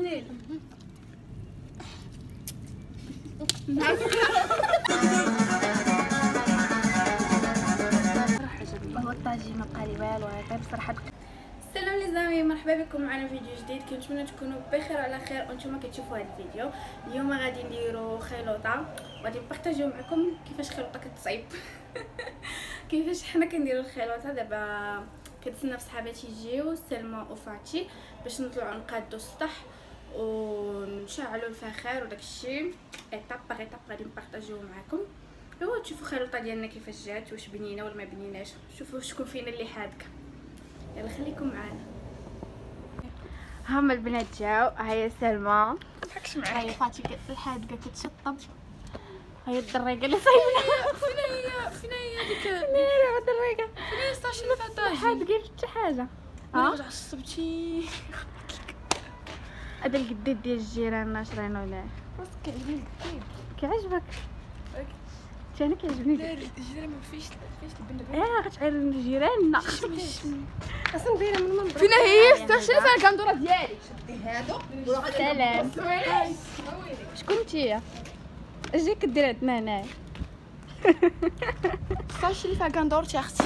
هو الطاجين ما بقى والو غير بصراحه السلام لي مرحبا بكم معنا فيديو جديد. كنتمنى تكونوا بخير وعلى خير وأنتم كتشوفوا هذا الفيديو. اليوم غادي نديرو خلوطة. وغادي نبارطاجيو معكم كيفاش خلوطة كتصايب كيفاش حنا كنديرو الخلوطة. دابا كنتسنى بصحاباتي يجيو سلمى وفاتي باش نطلعوا نقادو السطح. ونشعلوا الفخار وداك الشيء ايطاب باغ ايطاب غادي نبارطاجيو معكم ايوا تشوفوا الخلطه ديالنا كيفاش جات واش بنينه ولا ما بنيناش. شوفوا شكون فينا اللي حادقه يلا خليكم معانا. هما البنات جاو. هيا سلمى. ضحكش هيا فاتي الحادقة كتشطب. هيا الدريقه اللي صايبنا فين هي فين هي ديك نيرة الدريقه فين هي ستاشي اللي فاتاجي الحادقه حتى حاجة ها؟ رجع صبتي هذا القديد ديال الجيران شرينا ولا. راسك كيعجبني الكيك كيعجبك. أنا كيعجبني الجيران ما فيش فيش البنت إيه غتعير جيراننا أصلا باينه من المنظر فين هي؟ ستاشي فين الكندوره ديالي. سلام شكون انتيا؟ أجي كدير عندنا هنايا. ستاشي اللي فيها كندورتي أختي.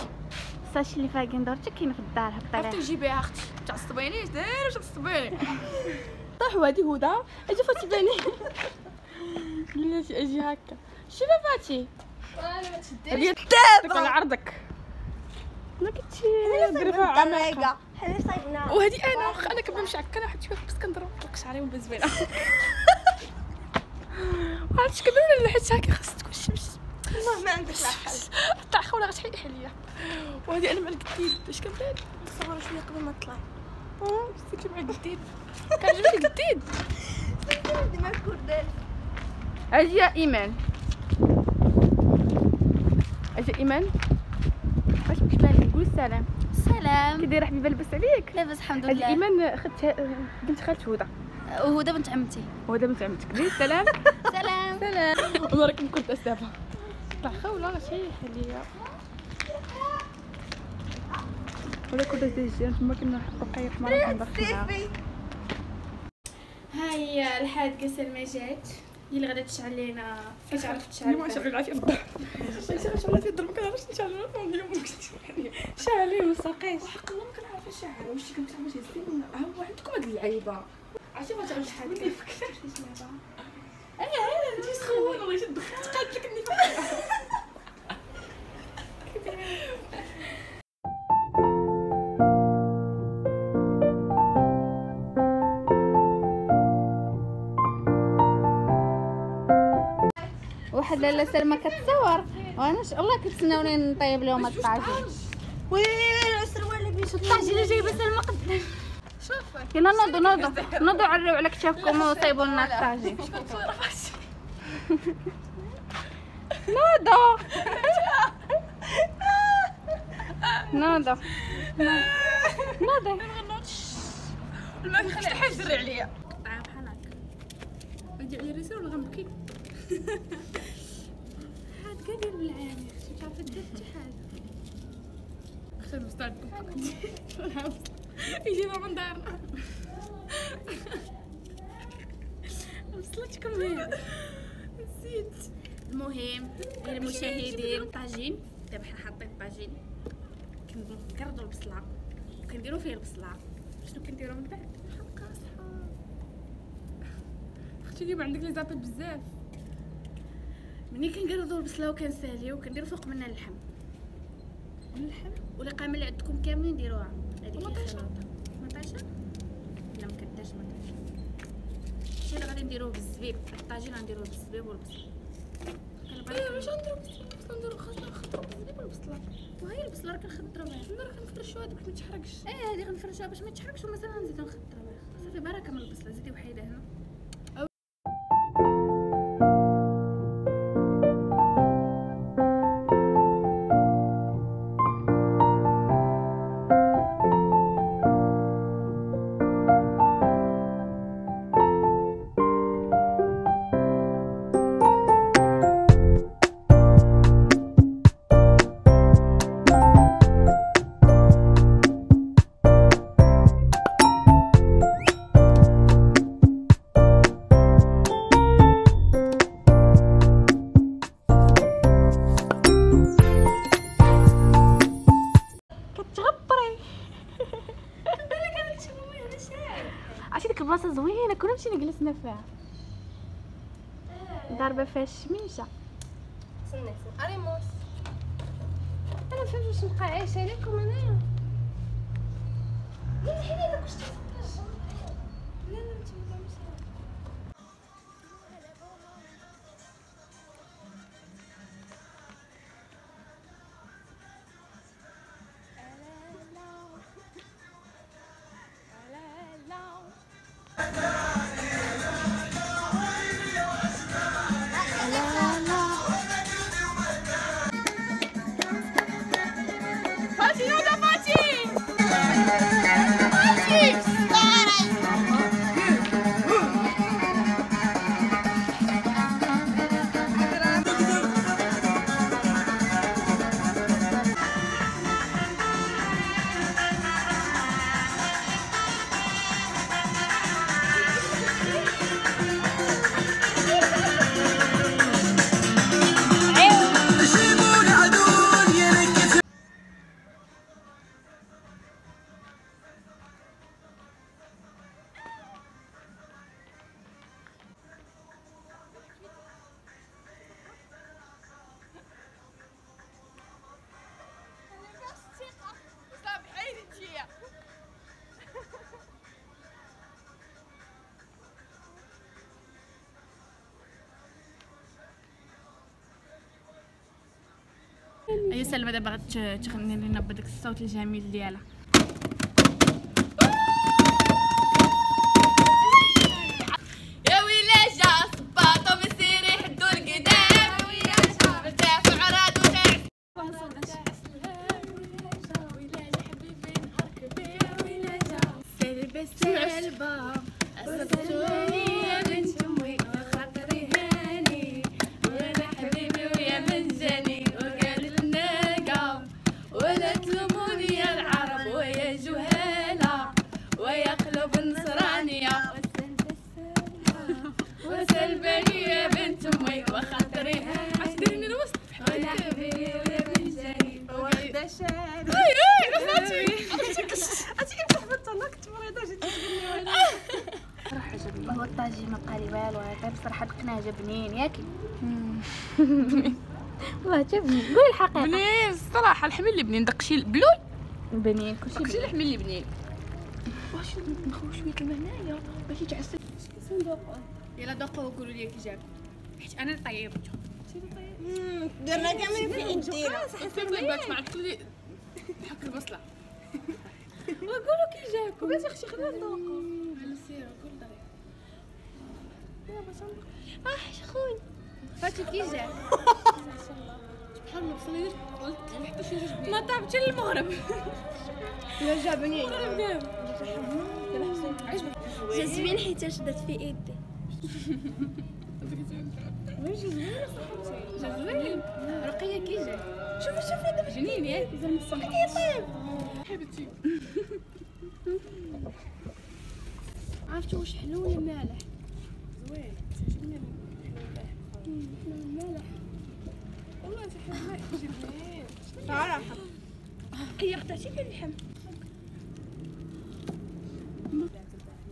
الساشي اللي فيها كندور حتى كاينة في الدار عرفتي هكا جيبيها أختي. تعصبينيش؟ داير تعصبيني. طاح هادي هدى. أجي فاتي باني بلاتي أجي هكا. شوفي فاتي هي دابا على عرضك ما كنتي ديري فيها عميقه وهذه أنا واخا أنا كنمشي هكا أنا واحد شوية بس كنضرب. طلق شعري ونبز بينا عرفتي كندير ولا حيت هكا؟ خاص تكون الشمس والله ما عندك لا حل. طلع خوله غتحيح عليا وهذه أنا مع القديد. اش كندير تصور شوية قبل ما تطلعي آه حسيت مع القديد؟ القديد ديما كردان أجي يا إيمان. أجي إيمان. واش مش بالك قول السلام. سلام. كي دايره حبيبة لبس عليك. لاباس الحمد لله. إيمان خدت بنت خالت هدى. وهدى بنت عمتي. وهدى بنت عمتك. السلام. سلام. سلام. أنا راكم كنت اسافه طلع خوله غتحيح عليا ولا كنت زيجان تما كنا بقايا في مرة كندخلها ها هي الحادقه سلمى جات هي اللي غادا تشعل لينا فاش عرفت تشعل ما شغل العافيه في الدار شغل في الدار ما كنعرفش نشعل الفون اليوم شعلي ما ساقيش حق الله ما كنعرف نشعل واش كنت عامل شي زين هو عندكم هاد اللعيبه عرفتي ما تعرفش أنا أنا والله لاله سلمى كتصور؟ وأنا ش... الله كتسناوني نطيب لهم الطاجين. وين السروال اللي بيش الطاجين. اللي جايبه سلمى قدام شوف يلا نوضوا نوضوا نوضوا عريو على كتافكم وصيبوا لنا الطاجين. نوضوا نوضوا نوضوا حتى حاجة دري عليا قطعها بحال هكا على راسي ولا غنبكي ديال العامر مش عارفه دير حتى حاجة خير مستعد يجينا من دارنا وصلتكم نسيت المهم المشاهدين الطاجين دابا حنا حاطين الطاجين كنقردوا البصله وكنديروا فيه البصله شنو كنديروا من بعد حبقه صحاب أختي اليوم عندك لي زابيل بزاف ملي كنقردوا البصله وكنساليو كنديروا فوق منها اللحم. اللحم؟ والقامه اللي عندكم كاملين ديروها. هذيك مطيشه لا ما كديرش مطيشه الشيء اللي غادي نديروه بالزبيب. الطاجين غنديروه بالزبيب والبصل. إيه واش غنديرو بالزبيب؟ غنديرو؟ خاصنا نخضرو بالزبيب والبصله وهي البصلة راه كنخضرو بها حنا راه كنفرشوها باش ما تحرقش إيه هذه غنفرشوها باش ما تحرقش ومازال غنزيدو نخضرو بها صافي بركة من البصلة. زيدي وحيدة هنا. ضاربه فيها الشميشه استنى استنى اريموس أنا فهمت واش نبقى عايشه عليكم انايا لا واش تفرج لا لا سلمى دابا غتغني لنا بداك الصوت الجميل ديالها. تلوموني يا العرب ويا جهالة ويا قلوب نصرانية وسلباني يا بنت أمي وخاطري ديريني الوسط حبيبي ويا من جاني وواخدة شاري اي عرفتي عرفتي كنت حبطت أنا كنت مريضة جيت صراحة عجبني هو الطاجين ما بقى لي والو هذا بصراحة القناع جبنين ياكي والله عجبني قولي الحقيقة. بنين الصراحة الحمل اللي بنين دقشي بلول بنين كلشي بنين الحمل اللي بنين واش نخوي شوية الماء هنايا باش يتعسل يلا دوقوا وقولوا لي كي جاب. حيت أنا اللي طيبته درنا كامل في ايدينا حسيت لك باك معك تقولي حك البصلة. وقولوا كي جاكم بس أختي خلينا نذوقوا على السيرة كل طريقة آه شخون فاتي كي جا سبحان الله بصلي قلت حتى شي جوج ما طابتش للمغرب لا جابني. جا زوين حيت شدت في ايدي جا زوين رقية كي جا شوفي شوفي دابا جنين ياك طيب. حبيبتي. عرفتي واش حلو ولا مالح زوين مالح والله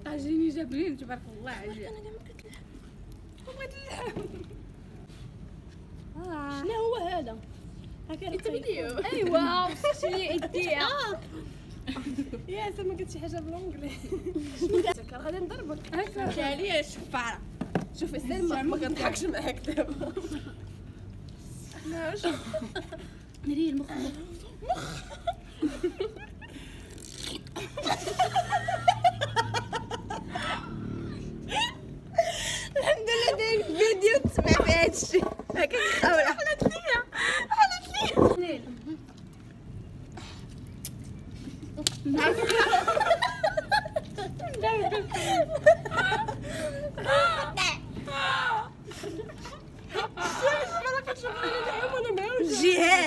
عجيني جابرين تبارك الله عجين شنو هو هذا هكا ايوا شنو يديها يا سما قلت شي حاجة بالونجلي غادي نضربك عليا الشفارة شوفي سلمى ما كنضحكش معاك دابا نري المخ. الحمد لله داير فيديو تسمع فيه هادشي هكا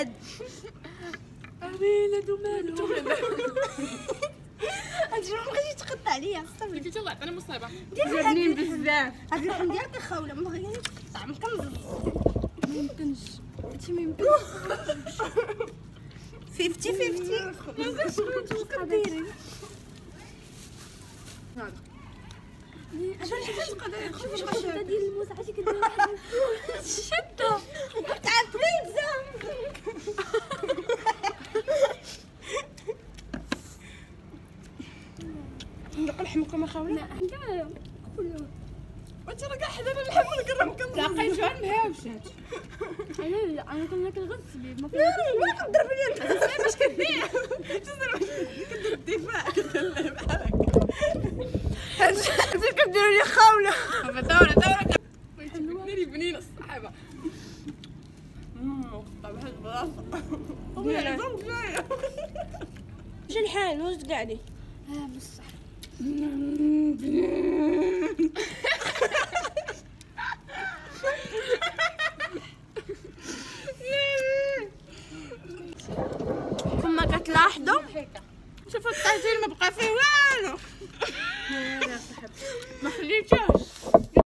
جهاد ويلاد ومالو ما بغيتي تقطع عليا صافي عطيني مصيبه جبنين بزاف هاد اللحم ديالك خاولة ما بغيتيش تقطع ما يمكنش انت ما يمكنش فيفتي فيفتي ما كديري ديال الموس عرفتي كدير واحد خاوله لا كاع كله وانت راه كاع حدا ونقرب كم لقيت غير مهاوشات أنا لا أنا كناكل غير الزبيب ما ما كنضرب لي أنت. باش كدير كدير الدفاع كدير بحالك هادشي كديروا لي خاولة. دورة دورة. ديري بنين الصحابة بحال البلاصة اش الحال؟ واش قاعدي آه بصح كما كتلاحظوا شوفوا التهجير ما بقى فيه والو. ما خليتوش